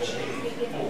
見てた。